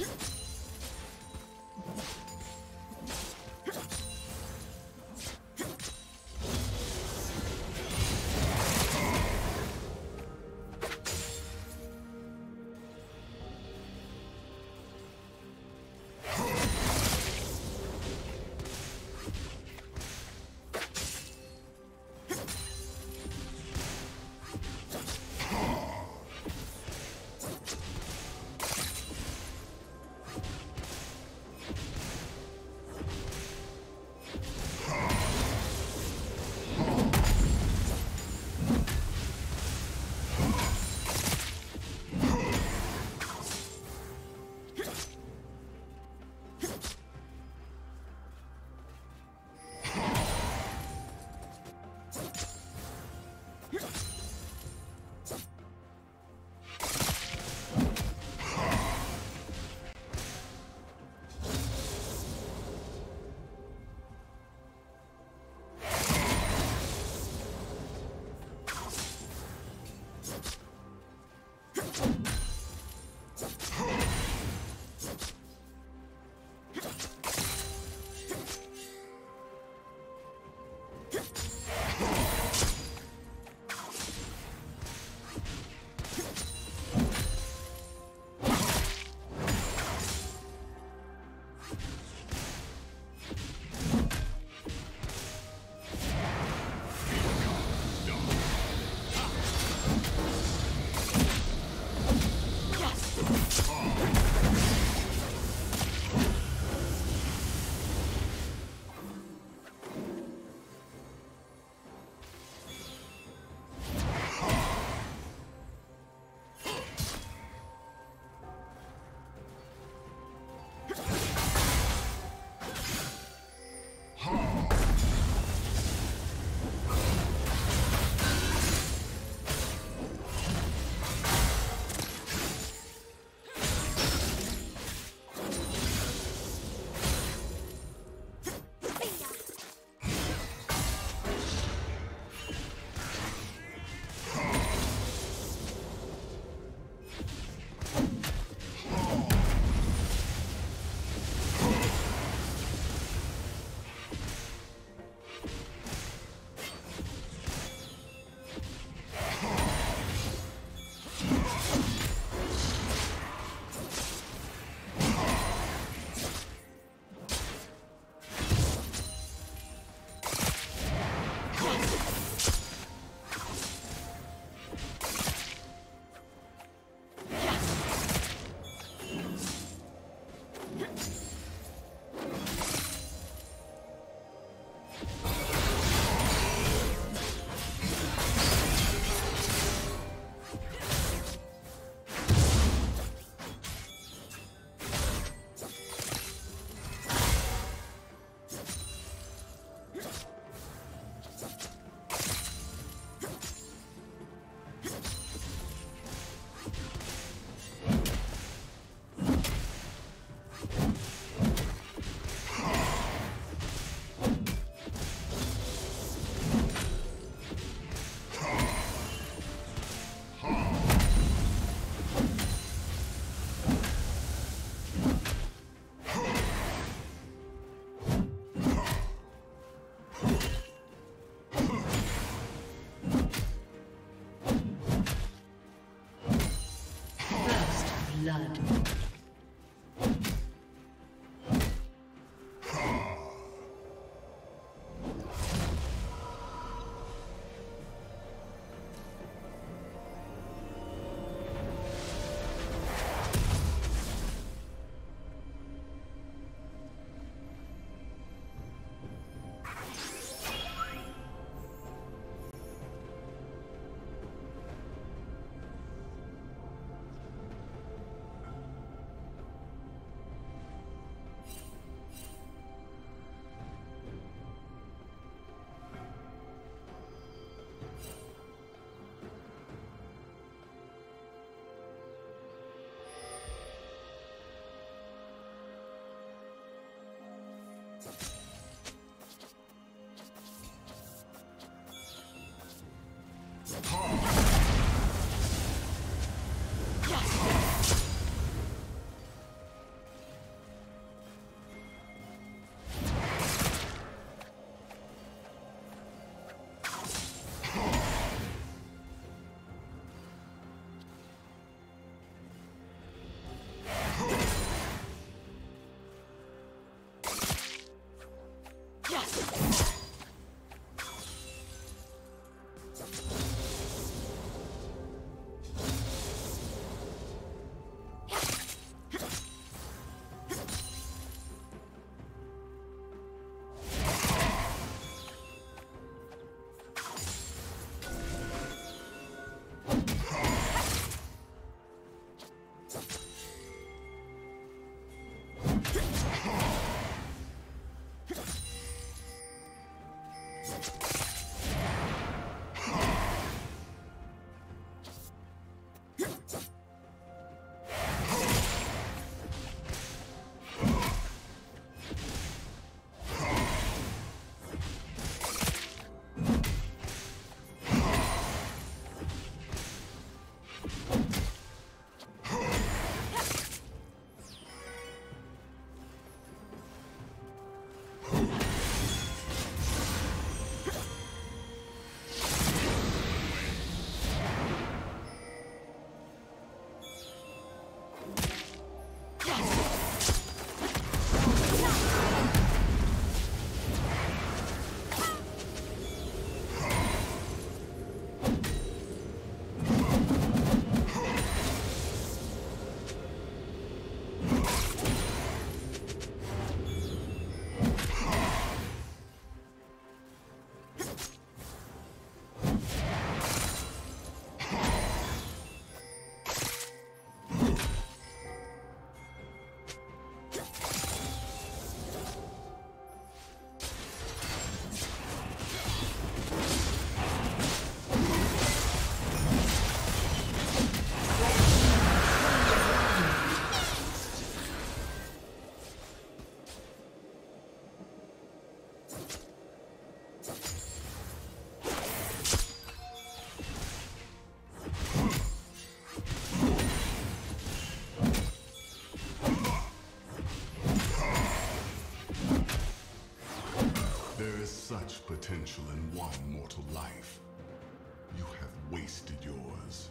Yes. you blood. Mortal life. You have wasted yours.